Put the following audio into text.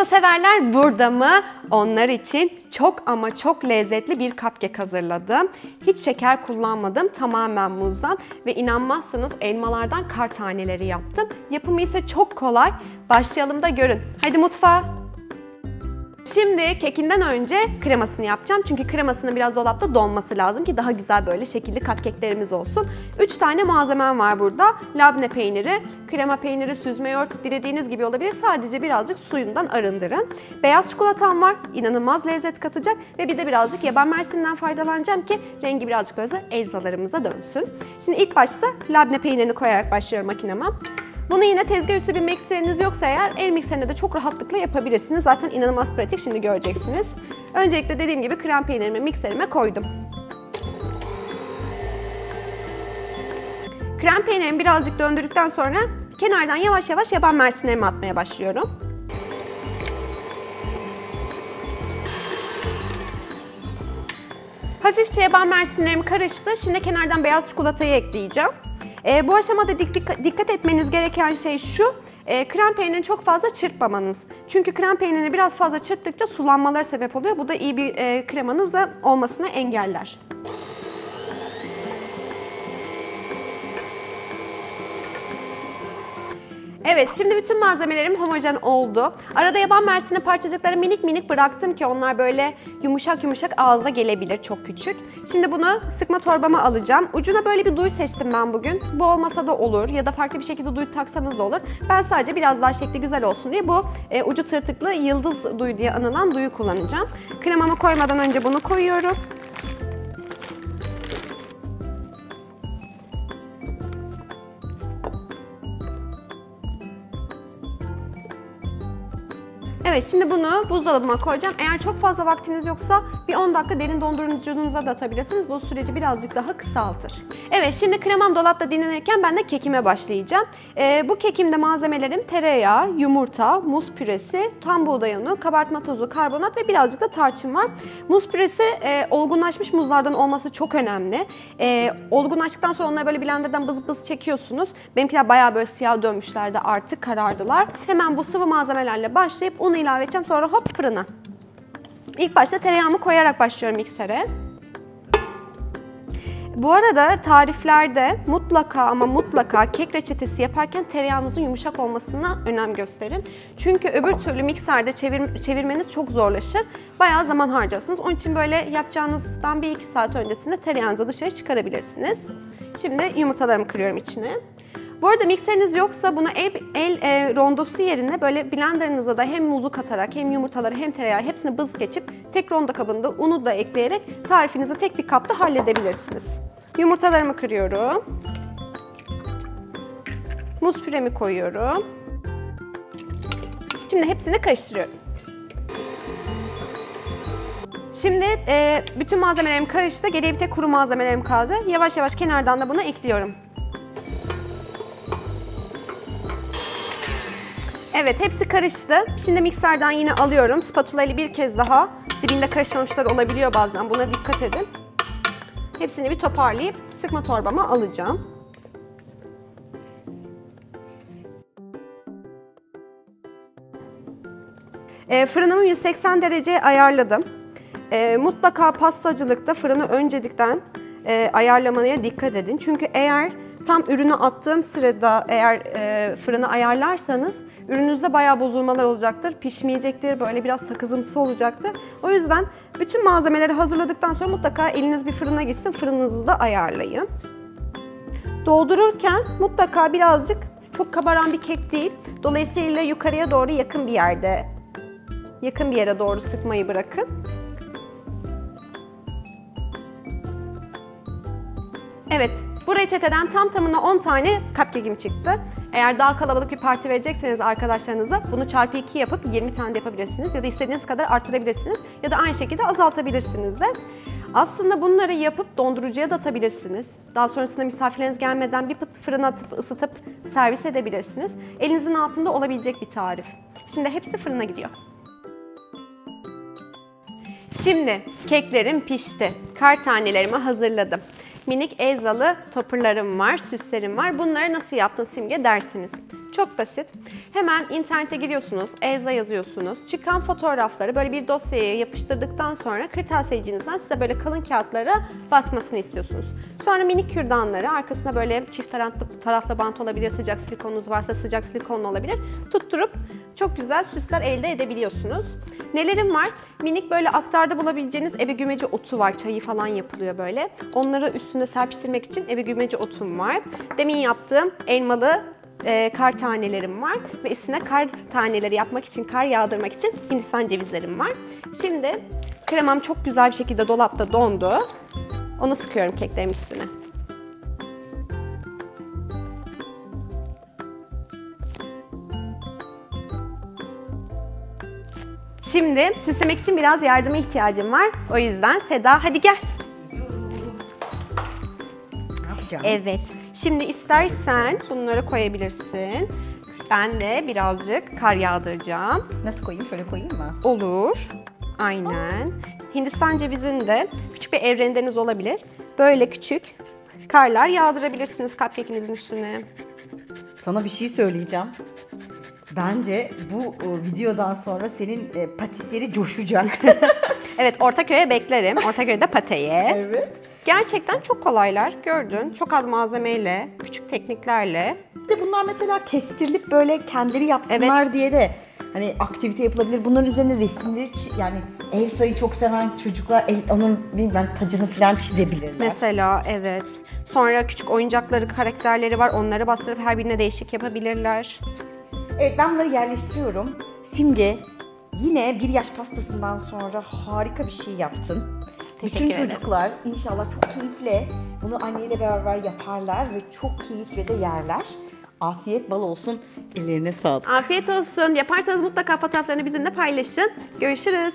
Pasta severler burada mı? Onlar için çok ama çok lezzetli bir cupcake hazırladım. Hiç şeker kullanmadım. Tamamen muzdan ve inanmazsınız elmalardan kar taneleri yaptım. Yapımı ise çok kolay. Başlayalım da görün. Hadi mutfağa. Şimdi kekinden önce kremasını yapacağım. Çünkü kremasının biraz dolapta donması lazım ki daha güzel böyle şekilli cupcake'lerimiz olsun. 3 tane malzemem var burada. Labne peyniri, krema peyniri, süzme yoğurt dilediğiniz gibi olabilir. Sadece birazcık suyundan arındırın. Beyaz çikolatam var. inanılmaz lezzet katacak. Ve bir de birazcık yaban mersinden faydalanacağım ki rengi birazcık böyle elzalarımıza dönsün. Şimdi ilk başta labne peynirini koyarak başlıyorum makineme. Bunu yine tezgah üstü bir mikseriniz yoksa eğer el mikserinde de çok rahatlıkla yapabilirsiniz. Zaten inanılmaz pratik şimdi göreceksiniz. Öncelikle dediğim gibi krem peynirimi mikserime koydum. Krem peynirimi birazcık döndürdükten sonra kenardan yavaş yavaş yaban mersinlerimi atmaya başlıyorum. Hafifçe yaban mersinlerim karıştı. Şimdi kenardan beyaz çikolatayı ekleyeceğim. E, bu aşamada dik, dikkat etmeniz gereken şey şu, e, krem peynirini çok fazla çırpmamanız. Çünkü krem peynirini biraz fazla çırptıkça sulanmalara sebep oluyor. Bu da iyi bir e, kremanız olmasını engeller. Evet, şimdi bütün malzemelerim homojen oldu. Arada yaban mersini parçacıkları minik minik bıraktım ki onlar böyle yumuşak yumuşak ağza gelebilir, çok küçük. Şimdi bunu sıkma torbama alacağım. Ucuna böyle bir duy seçtim ben bugün. Bu olmasa da olur ya da farklı bir şekilde duy taksanız da olur. Ben sadece biraz daha şekli güzel olsun diye bu e, ucu tırtıklı yıldız duy diye anılan duyu kullanacağım. Kremamı koymadan önce bunu koyuyorum. Evet şimdi bunu buzdolabıma koyacağım. Eğer çok fazla vaktiniz yoksa bir 10 dakika derin dondurucunuza da atabilirsiniz. Bu süreci birazcık daha kısaltır. Evet şimdi kremam dolapta dinlenirken ben de kekime başlayacağım. Ee, bu kekimde malzemelerim tereyağı, yumurta, muz püresi, tam buğday unu, kabartma tozu, karbonat ve birazcık da tarçın var. Muz püresi e, olgunlaşmış muzlardan olması çok önemli. E, olgunlaştıktan sonra onları böyle blenderdan bız bız çekiyorsunuz. Benimkiler bayağı böyle siyah dönmüşlerdi artık karardılar. Hemen bu sıvı malzemelerle başlayıp unu ilave edeceğim. Sonra hop fırına. İlk başta tereyağımı koyarak başlıyorum miksere. Bu arada tariflerde mutlaka ama mutlaka kek reçetesi yaparken tereyağınızın yumuşak olmasına önem gösterin. Çünkü öbür türlü mikserde çevir, çevirmeniz çok zorlaşır. Bayağı zaman harcarsınız. Onun için böyle yapacağınızdan bir iki saat öncesinde tereyağınızı dışarı çıkarabilirsiniz. Şimdi yumurtalarımı kırıyorum içine. Bu arada mikseriniz yoksa bunu el, el e, rondosu yerine böyle blenderınıza da hem muzu katarak hem yumurtaları hem tereyağı hepsini bız geçip tek rondo kabında unu da ekleyerek tarifinizi tek bir kapta halledebilirsiniz. Yumurtalarımı kırıyorum. Muz püremi koyuyorum. Şimdi hepsini karıştırıyorum. Şimdi e, bütün malzemelerim karıştı. Geriye bir tek kuru malzemelerim kaldı. Yavaş yavaş kenardan da bunu ekliyorum. Evet hepsi karıştı. Şimdi mikserden yine alıyorum. Spatula ile bir kez daha dibinde karışmamışlar olabiliyor bazen. Buna dikkat edin. Hepsini bir toparlayıp sıkma torbama alacağım. E, fırınımı 180 derece ayarladım. E, mutlaka pastacılıkta fırını öncelikten e, ayarlamaya dikkat edin. Çünkü eğer tam ürünü attığım sırada eğer e, fırını ayarlarsanız ürününüzde bayağı bozulmalar olacaktır. Pişmeyecektir, böyle biraz sakızımsı olacaktır. O yüzden bütün malzemeleri hazırladıktan sonra mutlaka eliniz bir fırına gitsin. Fırınınızı da ayarlayın. Doldururken mutlaka birazcık çok kabaran bir kek değil. Dolayısıyla yukarıya doğru yakın bir yerde, yakın bir yere doğru sıkmayı bırakın. Evet, bu reçeteden tam tamına 10 tane cupcake'im çıktı. Eğer daha kalabalık bir parti verecekseniz arkadaşlarınıza bunu çarpı 2 yapıp 20 tane de yapabilirsiniz. Ya da istediğiniz kadar arttırabilirsiniz. Ya da aynı şekilde azaltabilirsiniz de. Aslında bunları yapıp dondurucuya da atabilirsiniz. Daha sonrasında misafirleriniz gelmeden bir pıt fırına atıp ısıtıp servis edebilirsiniz. Elinizin altında olabilecek bir tarif. Şimdi hepsi fırına gidiyor. Şimdi keklerim pişti. Kar tanelerimi hazırladım minik elzalı topurlarım var, süslerim var. Bunları nasıl yaptın Simge dersiniz. Çok basit. Hemen internete giriyorsunuz, Elza yazıyorsunuz. Çıkan fotoğrafları böyle bir dosyaya yapıştırdıktan sonra kırtasiyecinizden size böyle kalın kağıtlara basmasını istiyorsunuz. Sonra minik kürdanları arkasına böyle çift taraflı, taraflı bant olabilir, sıcak silikonunuz varsa sıcak silikonlu olabilir. Tutturup çok güzel süsler elde edebiliyorsunuz. Nelerim var? Minik böyle aktarda bulabileceğiniz ebe gümeci otu var. Çayı falan yapılıyor böyle. Onları üstünde serpiştirmek için ebe gümeci otum var. Demin yaptığım elmalı e, kar tanelerim var ve üstüne kar taneleri yapmak için, kar yağdırmak için Hindistan cevizlerim var. Şimdi kremam çok güzel bir şekilde dolapta dondu. Onu sıkıyorum keklerimin üstüne. Şimdi süslemek için biraz yardıma ihtiyacım var. O yüzden Seda hadi gel. Ne yapacağım? Evet. Şimdi istersen bunları koyabilirsin. Ben de birazcık kar yağdıracağım. Nasıl koyayım? Şöyle koyayım mı? Olur. Aynen. Hindistan cevizinde küçük bir evrendeniz olabilir. Böyle küçük karlar yağdırabilirsiniz cupcake'inizin üstüne. Sana bir şey söyleyeceğim. Bence bu e, videodan sonra senin e, patisyeri coşacak. Evet Ortaköy'e beklerim. Ortaköy'de pateye. evet. Gerçekten çok kolaylar. Gördün. Çok az malzemeyle, küçük tekniklerle. Bir de bunlar mesela kestirilip böyle kendileri yapsınlar diye de hani aktivite yapılabilir. Bunların üzerine resimleri yani Elsa'yı çok seven çocuklar el, onun bilmem tacını falan çizebilirler. Mesela evet. Sonra küçük oyuncakları, karakterleri var. Onları bastırıp her birine değişik yapabilirler. Evet ben bunları yerleştiriyorum. Simge yine bir yaş pastasından sonra harika bir şey yaptın. Teşekkür Bütün ederim. çocuklar inşallah çok keyifle bunu anneyle beraber yaparlar ve çok keyifle de yerler. Afiyet bal olsun. Ellerine sağlık. Afiyet olsun. Yaparsanız mutlaka fotoğraflarını bizimle paylaşın. Görüşürüz.